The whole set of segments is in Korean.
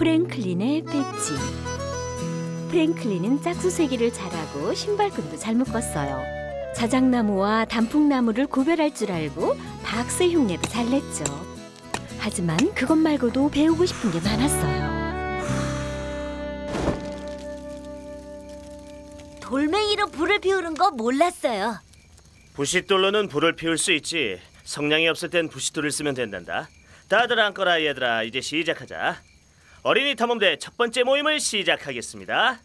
프랭클린의 배지. 프랭클린은 짝수세기를 잘하고 신발끈도 잘 묶었어요. 자작나무와 단풍나무를 구별할 줄 알고 박스 흉내도 잘 냈죠. 하지만 그것 말고도 배우고 싶은 게 많았어요. 돌멩이로 불을 피우는 거 몰랐어요. 부싯돌로는 불을 피울 수 있지. 성냥이 없을 땐 부싯돌을 쓰면 된단다. 다들 앉거라 얘들아. 이제 시작하자. 어린이 탐험대 첫 번째 모임을 시작하겠습니다.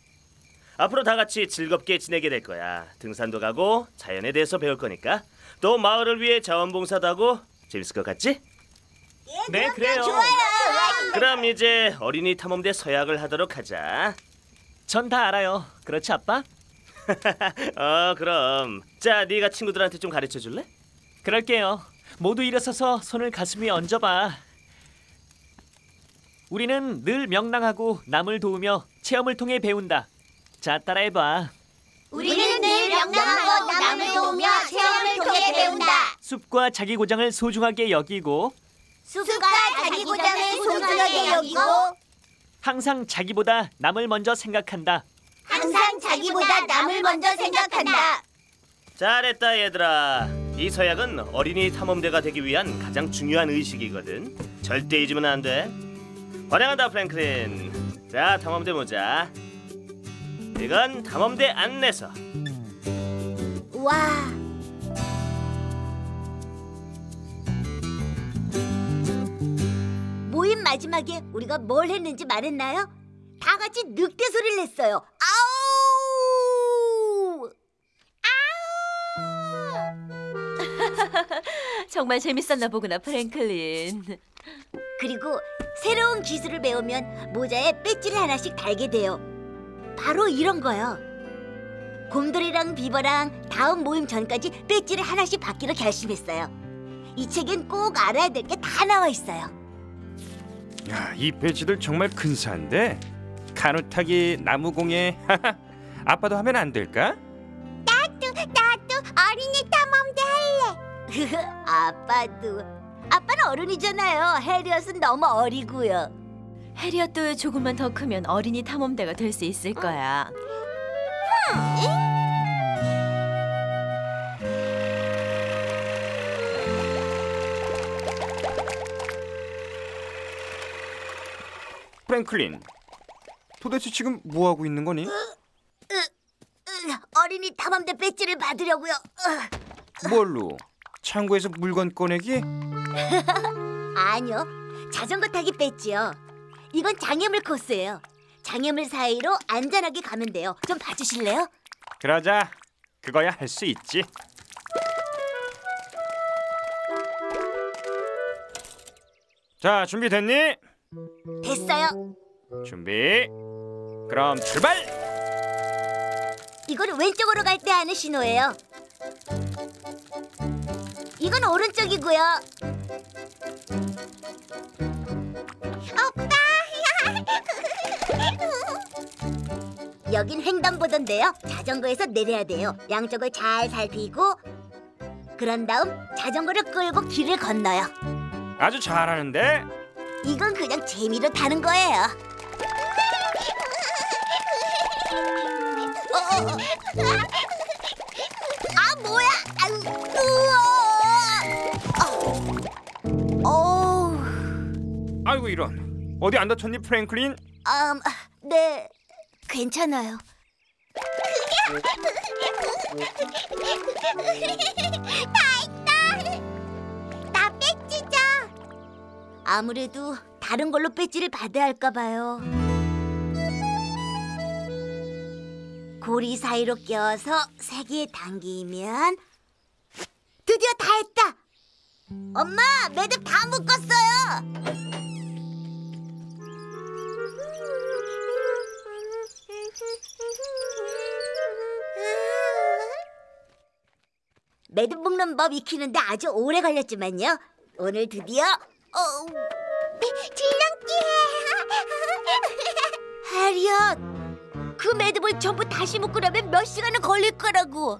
앞으로 다 같이 즐겁게 지내게 될 거야. 등산도 가고 자연에 대해서 배울 거니까. 또 마을을 위해 자원봉사도 하고 재밌을 것 같지? 네, 그래요. 그럼 이제 어린이 탐험대 서약을 하도록 하자. 전 다 알아요. 그렇지 아빠? 어, 그럼. 자, 네가 친구들한테 좀 가르쳐 줄래? 그럴게요. 모두 일어서서 손을 가슴 위에 얹어봐. 우리는 늘 명랑하고 남을 도우며 체험을 통해 배운다. 자, 따라해봐. 우리는 늘 명랑하고 남을 도우며 체험을 통해 배운다. 숲과 자기 고장을 소중하게 여기고 숲과 자기 고장을 소중하게 여기고 항상 자기보다 남을 먼저 생각한다. 항상 자기보다 남을 먼저 생각한다. 잘했다 얘들아. 이 서약은 어린이 탐험대가 되기 위한 가장 중요한 의식이거든. 절대 잊으면 안 돼. 환영한다 프랭클린. 자 탐험대 모자. 이건 탐험대 안내서. 와. 모임 마지막에 우리가 뭘 했는지 말했나요? 다 같이 늑대 소리를 냈어요. 정말 재밌었나 보구나, 프랭클린. 그리고 새로운 기술을 배우면 모자에 배지를 하나씩 달게 돼요. 바로 이런 거요. 곰돌이랑 비버랑 다음 모임 전까지 배지를 하나씩 받기로 결심했어요. 이 책엔 꼭 알아야 될 게 다 나와 있어요. 야, 이 배지들 정말 근사한데 카누타기 나무공예 아빠도 하면 안 될까? 나도 어린이 탐험대. 아빠도. 아빠는 어른이잖아요. 해리엇은 너무 어리고요. 해리엇도 조금만 더 크면 어린이 탐험대가 될 수 있을 거야. 프랭클린, 도대체 지금 뭐 하고 있는 거니? 으, 어린이 탐험대 배지를 받으려고요. 으, 뭘로? 창고에서 물건 꺼내기? 아니요. 자전거 타기 배지요. 이건 장애물 코스예요. 장애물 사이로 안전하게 가면 돼요. 좀 봐주실래요? 그러자. 그거야 할 수 있지. 자, 준비됐니? 됐어요. 준비. 그럼 출발. 이건 왼쪽으로 갈 때 하는 신호예요. 이건 오른쪽이고요. 오빠! 여긴 횡단보도인데요. 자전거에서 내려야 돼요. 양쪽을 잘 살피고 그런 다음 자전거를 끌고 길을 건너요. 아주 잘하는데. 이건 그냥 재미로 타는 거예요. 어, 어, 어. 어디 안 다쳤니, 프랭클린? 음, 네, 괜찮아요. 다 했다. 나 배지죠. 아무래도 다른 걸로 배지를 받아야 할까 봐요. 고리 사이로 껴서 세개 당기면 드디어 다 했다. 엄마, 매듭 다 묶었어요. 매듭 묶는 법 익히는데 아주 오래 걸렸지만요. 오늘 드디어 어, 줄넘기 해리엇 그 매듭을 전부 다시 묶으려면 몇 시간은 걸릴 거라고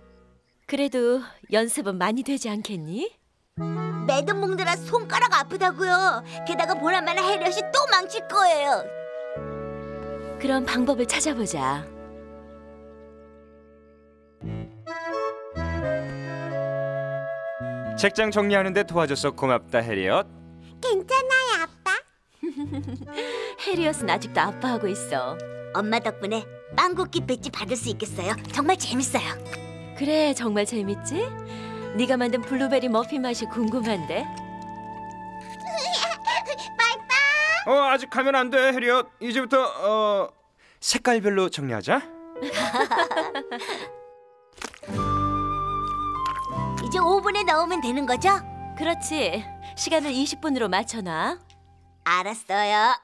그래도 연습은 많이 되지 않겠니? 매듭 묶느라 손가락 아프다고요 게다가 보나마나 해리엇이 또 망칠 거예요 그럼 방법을 찾아보자. 책장 정리하는데 도와줘서 고맙다 해리엇. 괜찮아요, 아빠. 해리엇은 아직도 아파하고 있어. 엄마 덕분에 빵국기 배지 받을 수 있겠어요. 정말 재밌어요. 그래, 정말 재밌지? 네가 만든 블루베리 머핀 맛이 궁금한데. 어 아직 가면 안 돼 해리엇. 이제부터 어 색깔별로 정리하자. 이제 오븐에 넣으면 되는 거죠? 그렇지. 시간을 20분으로 맞춰놔. 알았어요.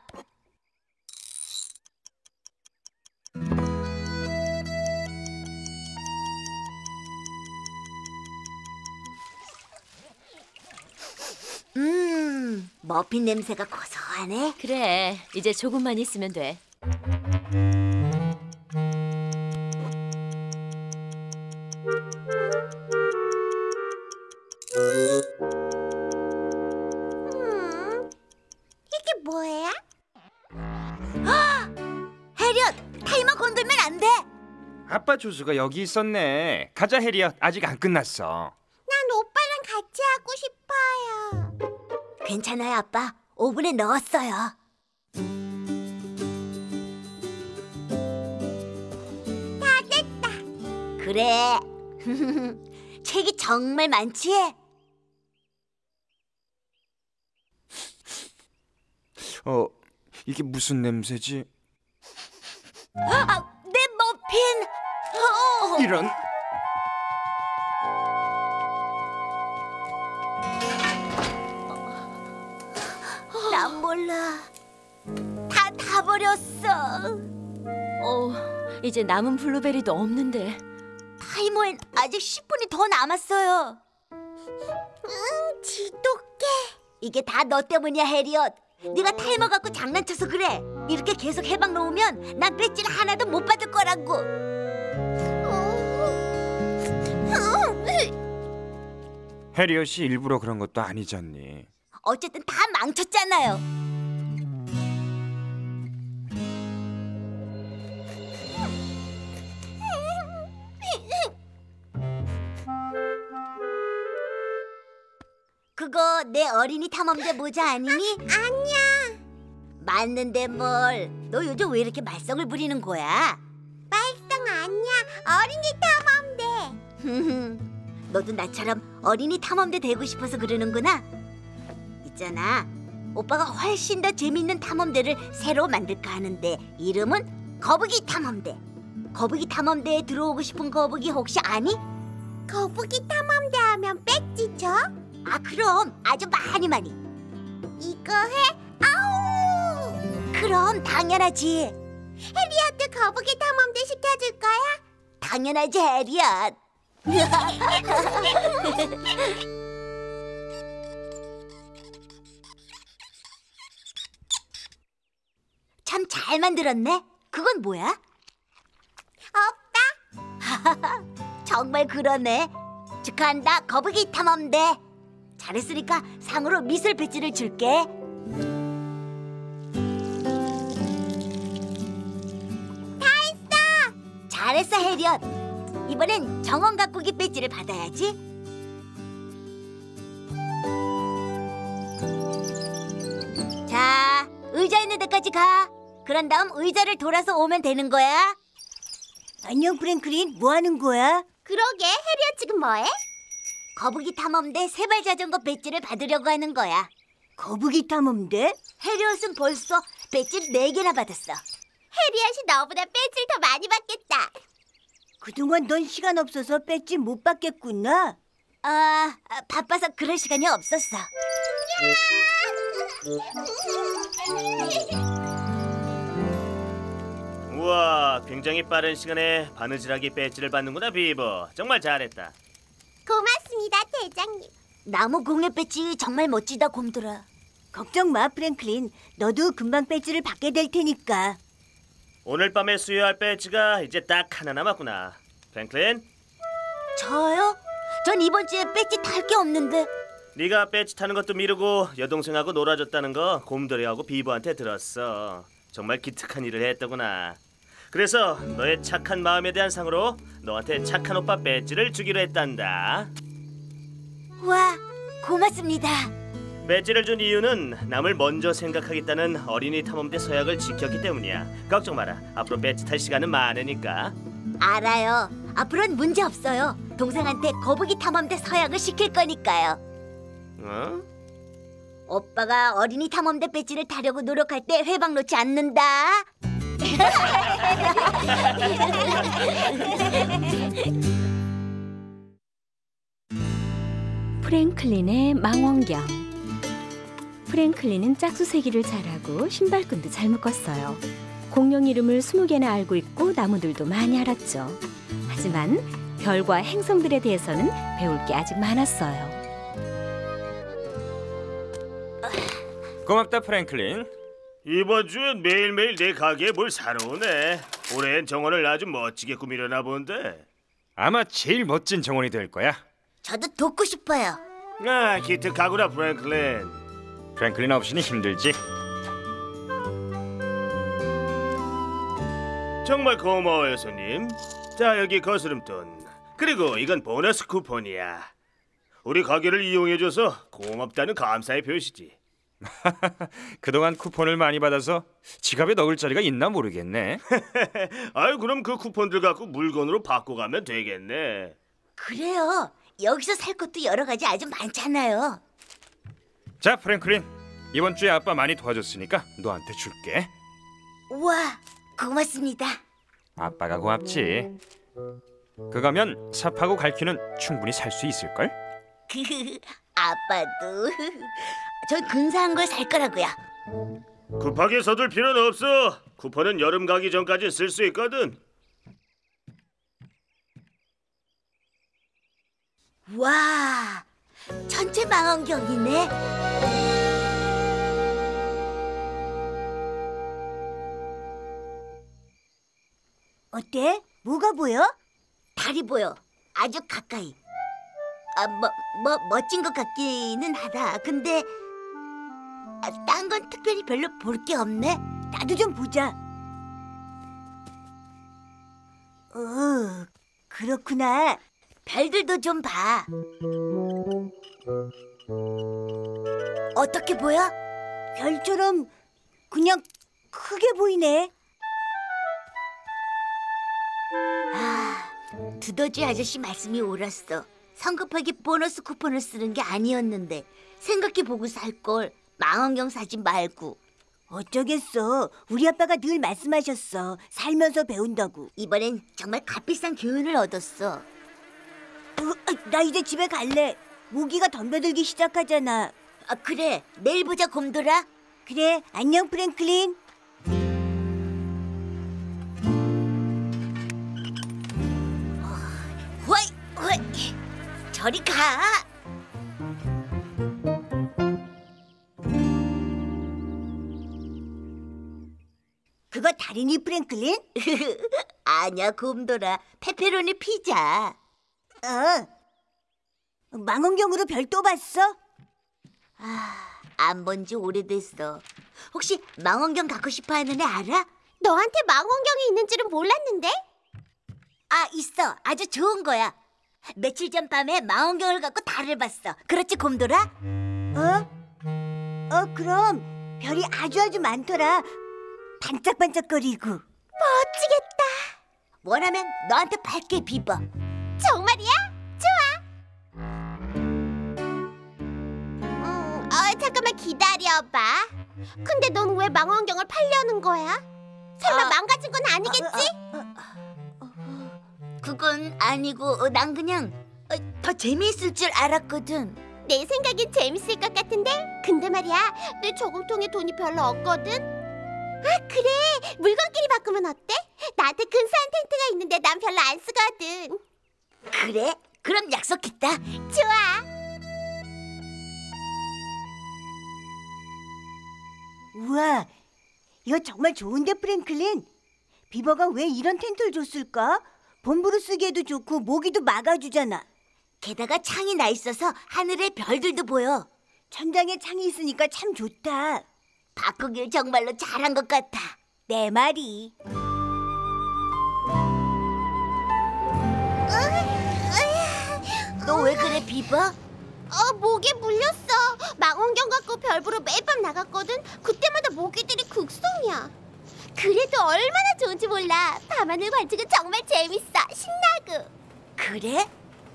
음, 머핀 냄새가 고소하네. 그래, 이제 조금만 있으면 돼. 조수가 여기 있었네. 가자 해리엇. 아직 안 끝났어. 난 오빠랑 같이 하고 싶어요. 괜찮아요, 아빠. 오븐에 넣었어요. 다 됐다. 그래. 책이 정말 많지? 어 이게 무슨 냄새지? 아, 내 머핀. 어. 이런. 난 몰라. 다 다 버렸어. 어, 이제 남은 블루베리도 없는데. 타이머엔 아직 10분이 더 남았어요. 응, 지독해. 이게 다 너 때문이야, 해리엇. 네가 타이머 갖고 장난쳐서 그래. 이렇게 계속 해방 놓으면 난 배지를 하나도 못 받을 거라고. 해리엇이 일부러 그런 것도 아니잖니. 어쨌든 다 망쳤잖아요. 그거 내 어린이 탐험대 모자 아니니? 아니야. 맞는데 뭘? 너 요즘 왜 이렇게 말썽을 부리는 거야? 말썽 아니야. 어린이 탐험대. 너도 나처럼 어린이 탐험대 되고 싶어서 그러는구나. 있잖아. 오빠가 훨씬 더 재밌는 탐험대를 새로 만들까 하는데 이름은 거북이 탐험대. 거북이 탐험대에 들어오고 싶은 거북이 혹시 아니? 거북이 탐험대 하면 줘? 아 그럼 아주 많이 많이. 이거 해? 아우! 그럼 당연하지. 해리엇도 거북이 탐험대 시켜줄 거야? 당연하지 해리엇. 참 잘 만들었네. 그건 뭐야? 없다. 정말 그러네. 축하한다, 거북이 탐험대. 잘했으니까 상으로 미술 배지를 줄게. 다 했어. 잘했어, 해리엇. 이번엔 정원 가꾸기 배지를 받아야지. 자, 의자 있는 데까지 가. 그런 다음 의자를 돌아서 오면 되는 거야. 안녕, 프랭클린. 뭐 하는 거야? 그러게, 해리엇 지금 뭐해? 거북이 탐험대 세발 자전거 배지를 받으려고 하는 거야. 거북이 탐험대? 해리엇은 벌써 배지를 네개나 받았어. 해리엇이 너보다 배지를 더 많이 받겠다. 그동안 넌 시간 없어서 배지 못 받겠구나. 아, 아, 바빠서 그럴 시간이 없었어. 우와, 굉장히 빠른 시간에 바느질하기 배지를 받는구나, 비버. 정말 잘했다. 고맙습니다, 대장님. 나무 공예 배지 정말 멋지다, 곰돌아. 걱정 마, 프랭클린. 너도 금방 배지를 받게 될 테니까. 오늘 밤에 수여할 배지가 이제 딱 하나 남았구나. 프랭클린, 저요? 전 이번 주에 배지 탈 게 없는데. 네가 배지 타는 것도 미루고 여동생하고 놀아줬다는 거 곰돌이하고 비버한테 들었어. 정말 기특한 일을 했더구나. 그래서 너의 착한 마음에 대한 상으로 너한테 착한 오빠 배지를 주기로 했단다. 와, 고맙습니다. 배지를 준 이유는 남을 먼저 생각하겠다는 어린이 탐험대 서약을 지켰기 때문이야. 걱정 마라. 앞으로 배지 탈 시간은 많으니까. 알아요. 앞으로는 문제 없어요. 동생한테 거북이 탐험대 서약을 시킬 거니까요. 어? 오빠가 어린이 탐험대 배지를 타려고 노력할 때 회방 놓지 않는다. 프랭클린의 망원경. 프랭클린은 짝수세기를 잘하고 신발끈도 잘 묶었어요. 공룡 이름을 20개나 알고 있고 나무들도 많이 알았죠. 하지만 별과 행성들에 대해서는 배울 게 아직 많았어요. 고맙다 프랭클린. 이번 주엔 매일매일 내 가게에 뭘 사러 오네. 올해는 정원을 아주 멋지게 꾸미려나 본데. 아마 제일 멋진 정원이 될 거야. 저도 돕고 싶어요. 아, 기특하구나 프랭클린. 프랭클린 없이는 힘들지. 정말 고마워요 손님. 자 여기 거스름돈. 그리고 이건 보너스 쿠폰이야. 우리 가게를 이용해줘서 고맙다는 감사의 표시지. 그동안 쿠폰을 많이 받아서 지갑에 넣을 자리가 있나 모르겠네. 아유 그럼 그 쿠폰들 갖고 물건으로 바꿔가면 되겠네. 그래요. 여기서 살 것도 여러 가지 아주 많잖아요. 자 프랭클린 이번 주에 아빠 많이 도와줬으니까 너한테 줄게. 우와, 고맙습니다. 아빠가 고맙지. 그거면 삽하고 갈퀴는 충분히 살 수 있을 걸? 아빠도 전 근사한 걸 살 거라고요. 급하게 서둘 필요는 없어. 쿠폰은 여름 가기 전까지 쓸 수 있거든. 와, 전체 망원경이네. 어때? 뭐가 보여? 달이 보여. 아주 가까이. 아, 뭐, 뭐 멋진 것 같기는 하다. 근데 아, 딴건 특별히 별로 볼 게 없네. 나도 좀 보자. 어, 그렇구나. 별들도 좀 봐. 어떻게 보여? 별처럼 그냥 크게 보이네. 아, 두더지 아저씨 말씀이 옳았어. 성급하게 보너스 쿠폰을 쓰는 게 아니었는데 생각해 보고 살걸 망원경 사지 말고. 어쩌겠어. 우리 아빠가 늘 말씀하셨어. 살면서 배운다고. 이번엔 정말 값비싼 교훈을 얻었어. 어, 나 이제 집에 갈래. 모기가 덤벼들기 시작하잖아. 아, 그래, 내일 보자 곰돌아. 그래, 안녕 프랭클린. 호이, 호이. 저리 가. 그거 달인이 프랭클린? 아니야, 곰돌아. 페페로니 피자. 어. 망원경으로 별또 봤어? 안본 지 오래됐어. 혹시 망원경 갖고 싶어 하는 애 알아? 너한테 망원경이 있는 줄은 몰랐는데? 아, 있어. 아주 좋은 거야. 며칠 전 밤에 망원경을 갖고 달을 봤어. 그렇지, 곰돌아? 어? 어, 그럼 별이 아주 아주 많더라. 반짝반짝거리고. 멋지겠다. 원하면 너한테 밝게 비버. 정말이야? 좋아. 음, 어, 잠깐만 기다려봐. 근데 넌 왜 망원경을 팔려는 거야? 설마 아. 망가진 건 아니겠지? 그건 아니고 어, 난 그냥 어, 더 재미있을 줄 알았거든. 내 생각엔 재밌을 것 같은데? 근데 말이야, 내 저금통에 돈이 별로 없거든? 아, 그래. 물건끼리 바꾸면 어때? 나한테 근사한 텐트가 있는데 난 별로 안 쓰거든. 그래? 그럼 약속했다. 좋아. 우와, 이거 정말 좋은데 프랭클린. 비버가 왜 이런 텐트를 줬을까? 본부로 쓰기에도 좋고 모기도 막아주잖아. 게다가 창이 나 있어서 하늘에 별들도 보여. 천장에 창이 있으니까 참 좋다. 바꾸길 정말로 잘한 것 같아. 내 말이. 너 왜 그래 비버? 어, 모기 물렸어. 망원경 갖고 별 보러 매일 밤 나갔거든. 그때마다 모기들이 극성이야. 그래도 얼마나 좋은지 몰라. 밤하늘 관측은 정말 재밌어. 신나고. 그래?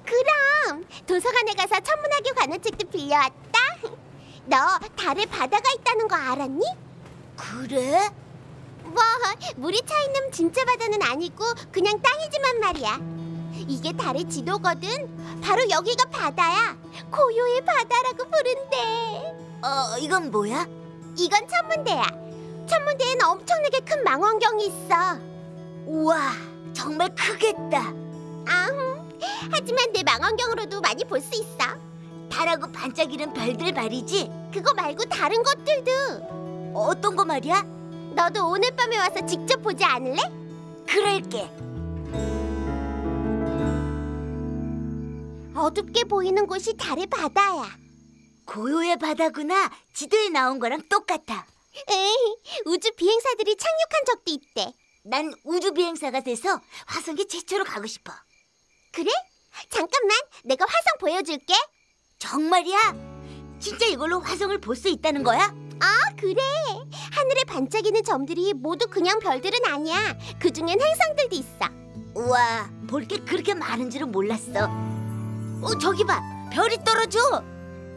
그럼 도서관에 가서 천문학에 관한 책도 빌려왔다. 너 달에 바다가 있다는 거 알았니? 그래? 뭐 물이 차 있는 진짜 바다는 아니고 그냥 땅이지만 말이야. 이게 달의 지도거든. 바로 여기가 바다야. 고요의 바다라고 부른대. 어 이건 뭐야? 이건 천문대야. 천문대엔 엄청나게 큰 망원경이 있어. 우와 정말 크겠다. 아흥. 하지만 내 망원경으로도 많이 볼 수 있어. 달하고 반짝이는 별들 말이지? 그거 말고 다른 것들도. 어떤 거 말이야? 너도 오늘 밤에 와서 직접 보지 않을래? 그럴게. 어둡게 보이는 곳이 달의 바다야. 고요의 바다구나. 지도에 나온 거랑 똑같아. 에이, 우주 비행사들이 착륙한 적도 있대. 난 우주 비행사가 돼서 화성에 최초로 가고 싶어. 그래? 잠깐만, 내가 화성 보여줄게. 정말이야? 진짜 이걸로 화성을 볼 수 있다는 거야? 아, 그래. 하늘에 반짝이는 점들이 모두 그냥 별들은 아니야. 그 중엔 행성들도 있어. 우와, 볼 게 그렇게 많은 줄은 몰랐어. 어, 저기 봐. 별이 떨어져.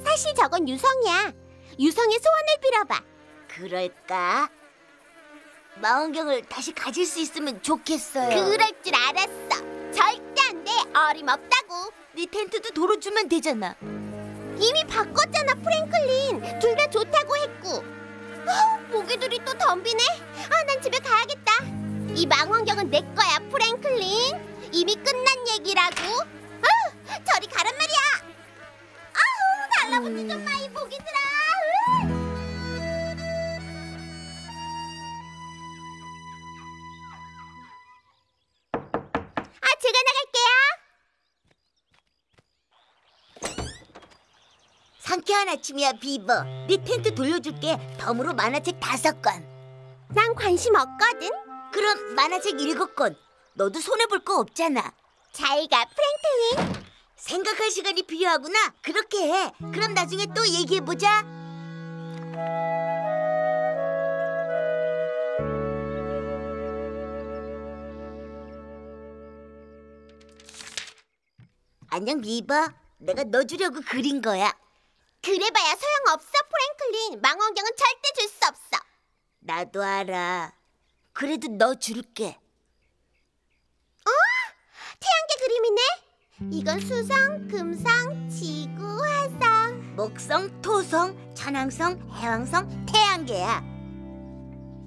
사실 저건 유성이야. 유성의 소원을 빌어봐. 그럴까? 망원경을 다시 가질 수 있으면 좋겠어요. 그럴 줄 알았어. 절대 안 돼. 어림없다고. 네 텐트도 도로 주면 되잖아. 이미 바꿨잖아, 프랭클린. 둘 다 좋다고 했고. 어, 모기들이 또 덤비네. 아, 난 집에 가야겠다. 이 망원경은 내 거야, 프랭클린. 이미 끝난 얘기라고. 아, 저리 가란 말이야. 아우, 달라붙지 좀 마, 이 모기들아. 으. 아, 제가 나갈게요. 상쾌한 아침이야, 비버. 네 텐트 돌려줄게. 덤으로 만화책 다섯 권. 난 관심 없거든. 그럼 만화책 일곱 권. 너도 손해 볼 거 없잖아. 잘 가, 프랭클린. 생각할 시간이 필요하구나. 그렇게 해. 그럼 나중에 또 얘기해 보자. 안녕 비버. 내가 너 주려고 그린 거야. 그래봐야 소용없어, 프랭클린. 망원경은 절대 줄 수 없어. 나도 알아. 그래도 너 줄게. 태양계 그림이네. 이건 수성, 금성, 지구, 화성. 목성, 토성, 천왕성, 해왕성, 태양계야.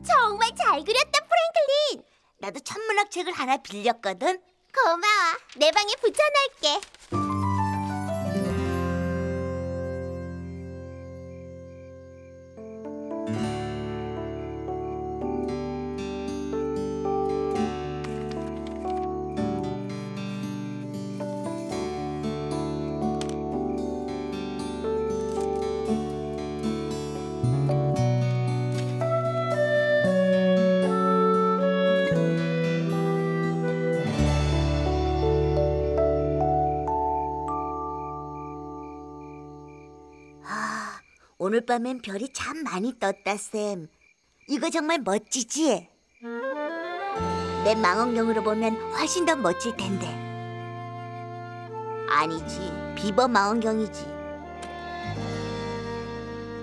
정말 잘 그렸다, 프랭클린. 나도 천문학 책을 하나 빌렸거든. 고마워. 내 방에 붙여놓을게. 오늘 밤엔 별이 참 많이 떴다, 쌤. 이거 정말 멋지지? 내 망원경으로 보면 훨씬 더 멋질 텐데. 아니지, 비버 망원경이지.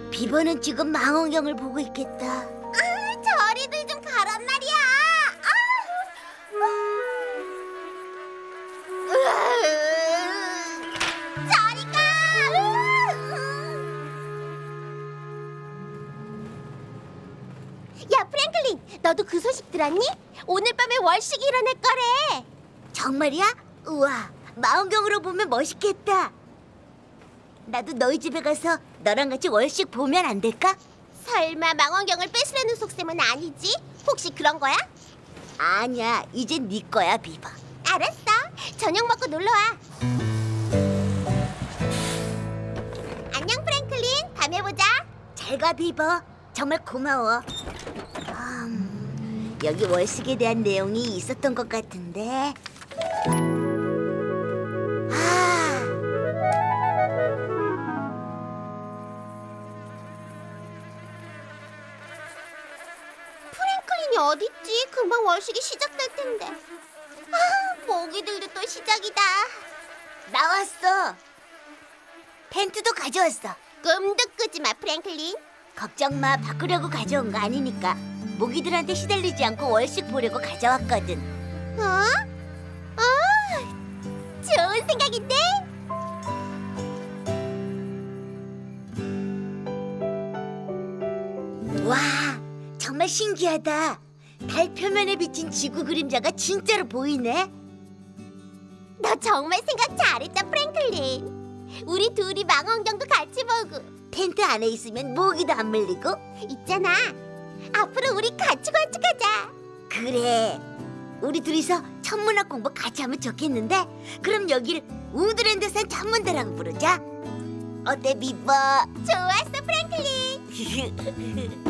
비버는 지금 망원경을 보고 있겠다. 들었니? 오늘 밤에 월식이 일어날 거래. 정말이야? 우와, 망원경으로 보면 멋있겠다. 나도 너희 집에 가서 너랑 같이 월식 보면 안 될까? 설마 망원경을 뺏으려는 속셈은 아니지? 혹시 그런 거야? 아니야, 이젠 네 거야, 비버. 알았어. 저녁 먹고 놀러 와. 안녕, 프랭클린. 밤에 보자. 잘 가, 비버. 정말 고마워. 음, 여기 월식에 대한 내용이 있었던 것 같은데. 아, 프랭클린이 어딨지? 금방 월식이 시작될 텐데. 아, 모기들도 또 시작이다. 나왔어. 텐트도 가져왔어. 꿈도 꾸지 마, 프랭클린. 걱정 마, 바꾸려고 가져온 거 아니니까. 모기들한테 시달리지 않고 월식 보려고 가져왔거든. 어? 아, 좋은 생각인데? 와, 정말 신기하다. 달 표면에 비친 지구 그림자가 진짜로 보이네. 너 정말 생각 잘했다, 프랭클린. 우리 둘이 망원경도 같이 보고. 텐트 안에 있으면 모기도 안 물리고. 있잖아. 앞으로 우리 같이 관측하자. 그래. 우리 둘이서 천문학 공부 같이 하면 좋겠는데? 그럼 여기를 우드랜드산 천문대라고 부르자. 어때, 비버? 좋았어, 프랭클린.